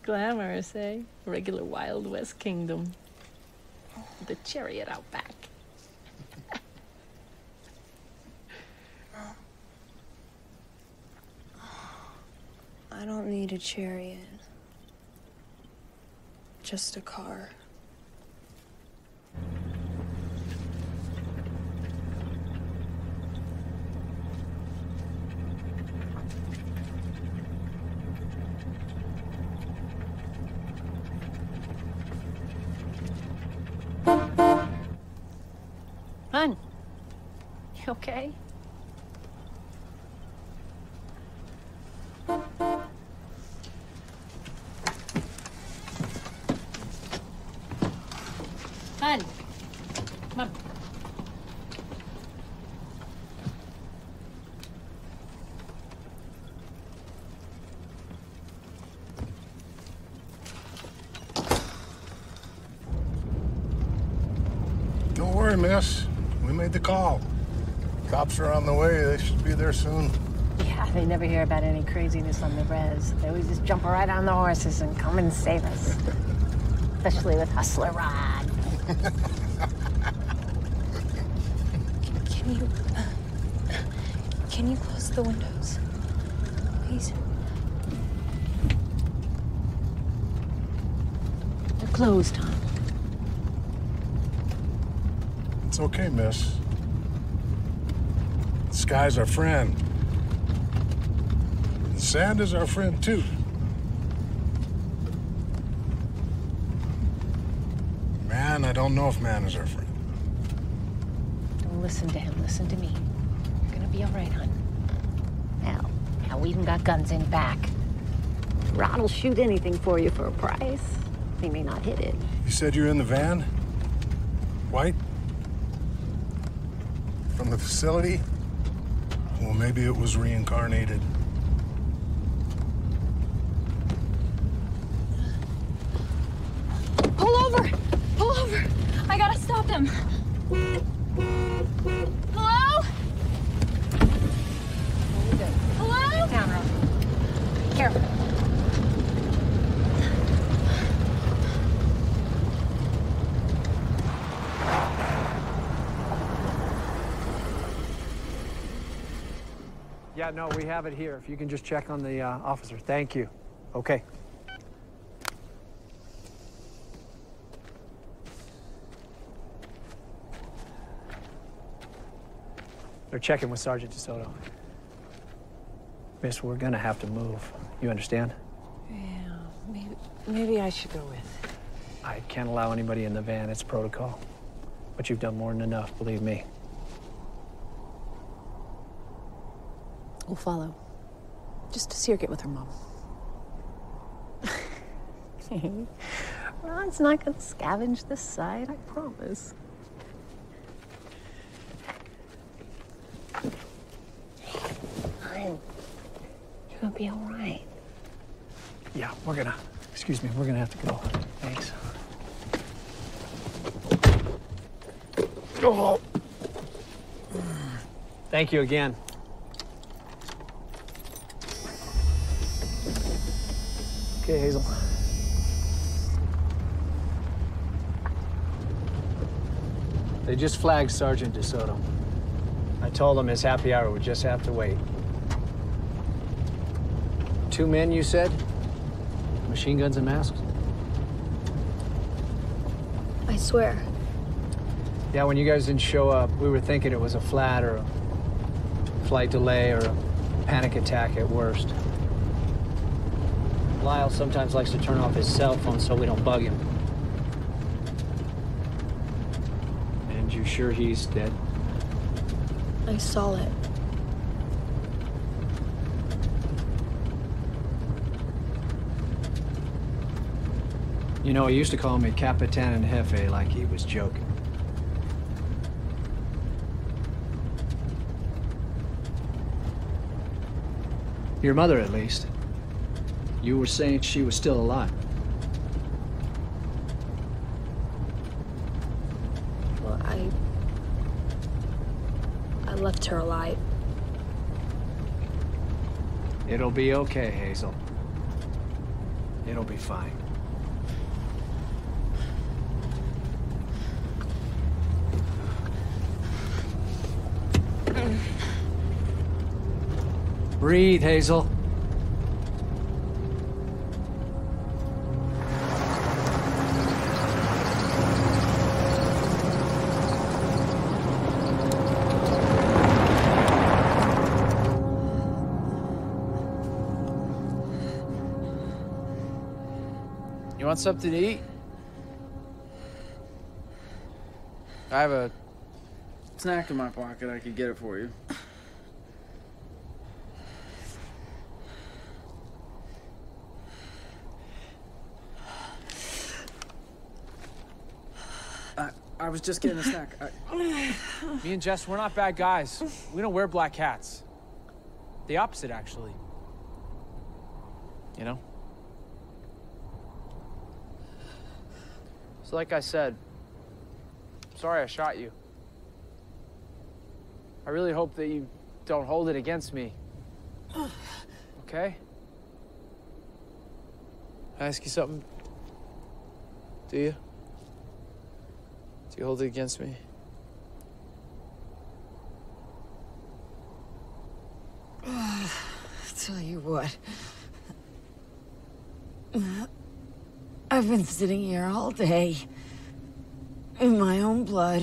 Glamorous, eh? Regular Wild West Kingdom. The chariot out back. I don't need a chariot. Just a car. Hun, you okay? Hun, come on. Don't worry, miss. We made the call. Cops are on the way. They should be there soon. Yeah, they never hear about any craziness on the res. They always just jump right on the horses and come and save us. *laughs* Especially with Hustler Rod. *laughs* Can you can you close the windows, please? They're closed, huh? It's okay, miss. The sky's our friend. The sand is our friend, too. Man, I don't know if man is our friend. Don't listen to him. Listen to me. You're gonna be all right, hon. Now, now we even got guns in back. Rod will shoot anything for you for a price. He may not hit it. You said you're in the van? White? From the facility? Well, maybe it was reincarnated. Pull over! Pull over! I gotta stop them. Hello? Hello? Down, Rod. Careful. Yeah, no, we have it here. If you can just check on the uh, officer. Thank you. Okay. They're checking with Sergeant DeSoto. Miss, we're gonna have to move. You understand? Yeah, maybe, maybe I should go with. I can't allow anybody in the van. It's protocol. But you've done more than enough, believe me. We'll follow. Just to see her get with her mom. Ron's not gonna scavenge this side, I promise. Fine. You're gonna be all right. Yeah, we're gonna. Excuse me, we're gonna have to go. Thanks. Oh. Thank you again. Okay, Hazel. They just flagged Sergeant DeSoto. I told him his happy hour would just have to wait. Two men, you said? Machine guns and masks? I swear. Yeah, when you guys didn't show up, we were thinking it was a flat or a flight delay or a panic attack at worst. Lyle sometimes likes to turn off his cell phone so we don't bug him. And you sure he's dead? I saw it. You know, he used to call me Capitan and Jefe like he was joking. Your mother, at least. You were saying she was still alive. Well, I. I left her alive. It'll be okay, Hazel. It'll be fine. Breathe, Hazel. Want something to eat? I have a snack in my pocket. I could get it for you. I, I was just getting a snack. I, *sighs* me and Jess, we're not bad guys. We don't wear black hats. The opposite, actually. You know? So, like I said, I'm sorry I shot you. I really hope that you don't hold it against me. *sighs* Okay? I ask you something? Do you? Do you hold it against me? I'll *sighs* Tell you what. I've been sitting here all day. In my own blood.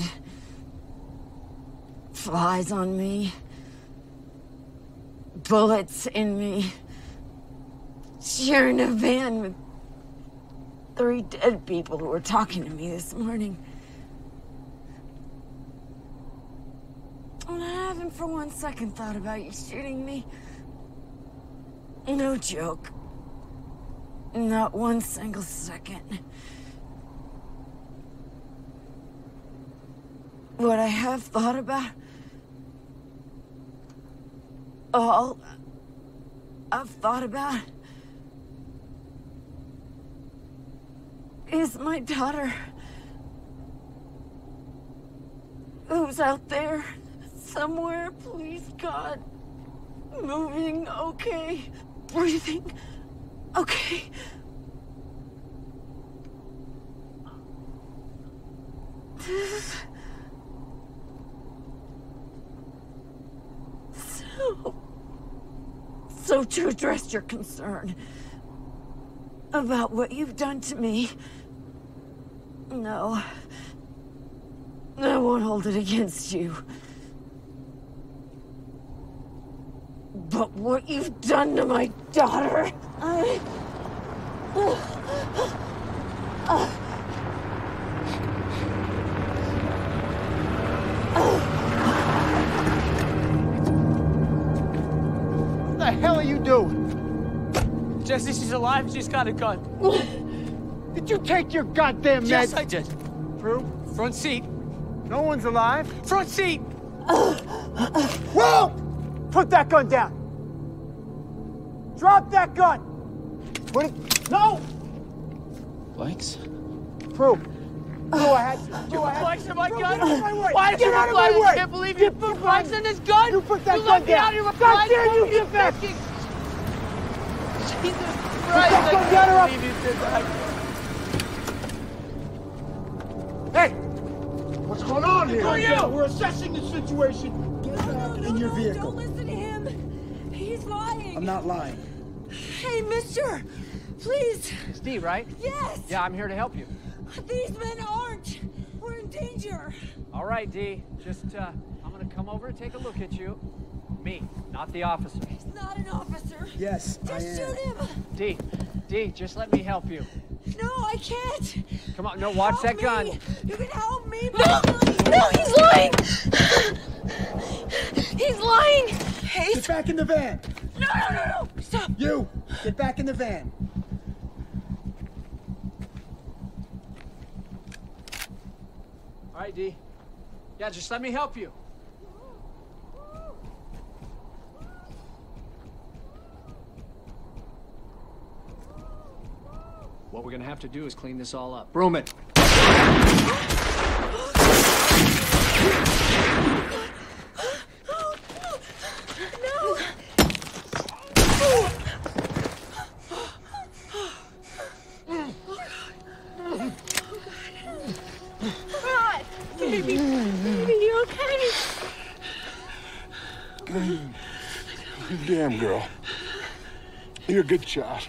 Flies on me. Bullets in me. Sharing a van with three dead people who were talking to me this morning. And I haven't for one second thought about you shooting me. No joke. Not one single second. What I have thought about. All I've thought about. Is my daughter. Who's out there? Somewhere, please, God. Moving, okay. Breathing, okay. So. So, to address your concern about what you've done to me, no. I won't hold it against you. But what you've done to my daughter, I. What the hell are you doing? Jesse, she's alive. She's got a gun. Did you take your goddamn meds? Yes, I did. Pru? Front seat. No one's alive? Front seat. Whoa! Put that gun down. Drop that gun. Put it. No! Blanks? Pru. Go ahead. Go ahead. Blanks in my Pru, *sighs* gun? Get out of my way. Why did get you out of reply? my way? I can't believe you put blanks in this gun. You put that You gun let me down. out, you God replied. damn you, What are you get back. thinking? Jesus Put Christ, that I gun can't down or I'll- believe you. Hey! What's going on here? Who are you? We're assessing the situation. Get back in your vehicle. I'm not lying. Hey, mister. Please. Steve, right? Yes. Yeah, I'm here to help you. These men aren't. We're in danger. All right, Dee. Just, uh, I'm gonna come over and take a look at you. Me, not the officer. He's not an officer. Yes, I Just am. shoot him. Dee, Dee, just let me help you. No, I can't. Come on, no, watch that gun. You can help me. No, no, he's lying. He's lying. Get back in the van. No, no, no, no. Stop. You, get back in the van. All right, Dee. Yeah, just let me help you. What we're gonna have to do is clean this all up. Broom it. Damn, girl. You're a good shot.